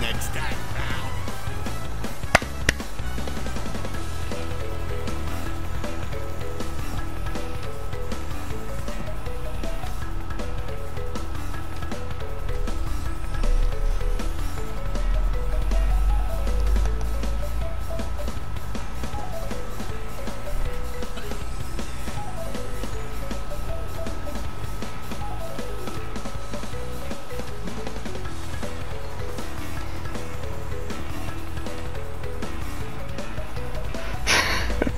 Next time, pal.